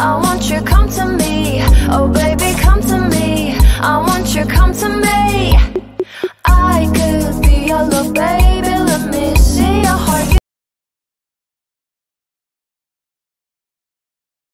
I want you come to me. Oh baby, come to me. I want you come to me.